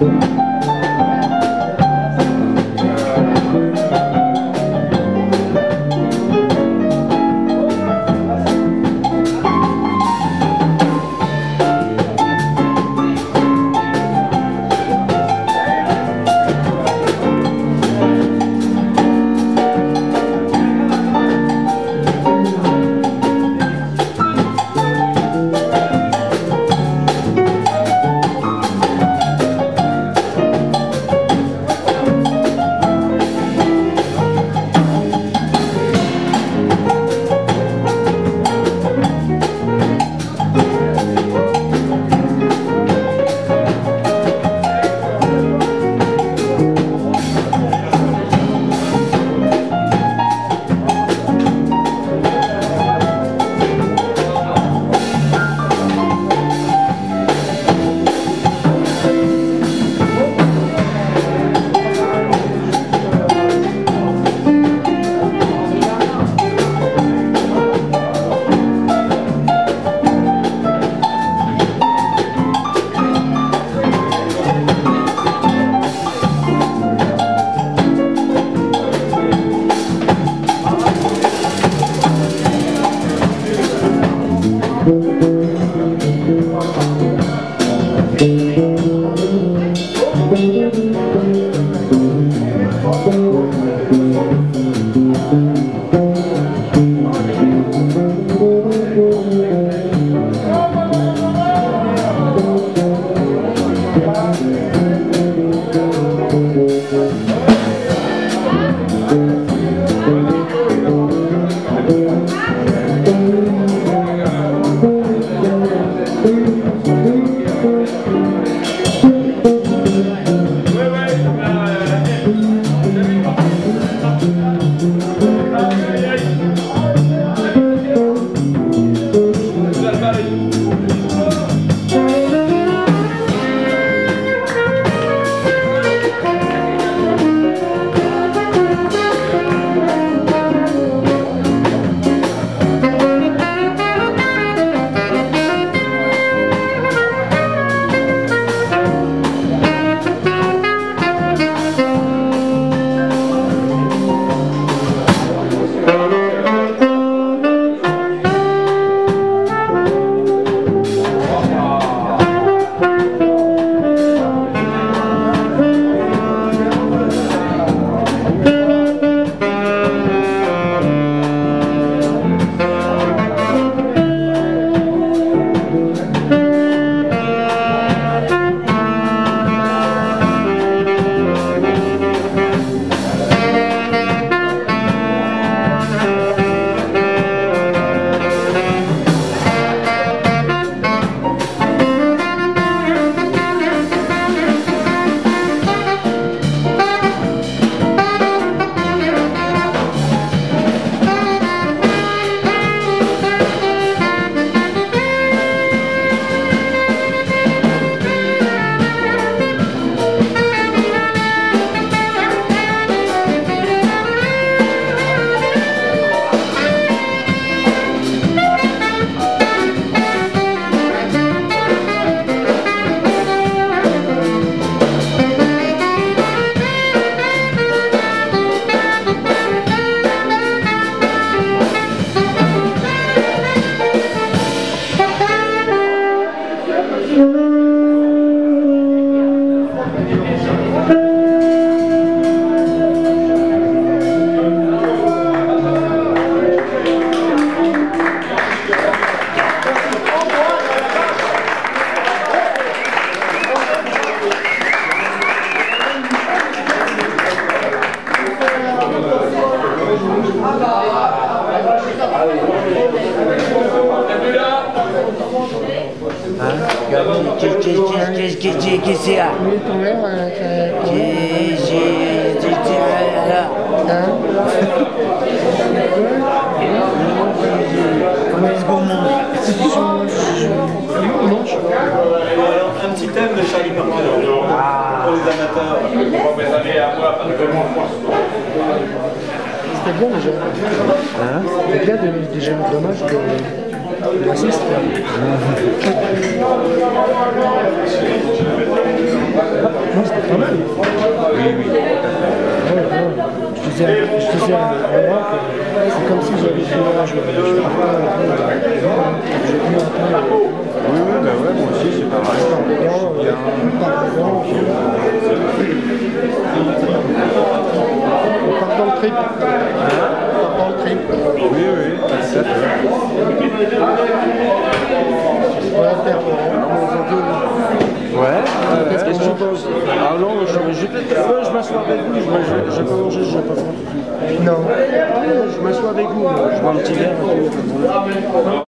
Música Charlie Parker pour les amateurs. C'était bien déjà. C'était bien de- déjà, dommage que le raciste. Non, c'était pas mal. Oui, oui. Je disais, je disais à moi que c'est comme si j'avais fait un je, un peu, j'ai vu un peu Oui, oui, bah ouais, moi aussi, c'est pas mal. euh, par dedans, puis, on part dans le trip. On part dans le trip. Oui, oui, à fait. Voilà, terre. Ouais, qu'est-ce que tu penses? Ah non, je, je, peut-être- je m'assois avec vous, je vais pas manger, je vais pas faire. Non. Je m'assois avec vous, je bois un petit verre.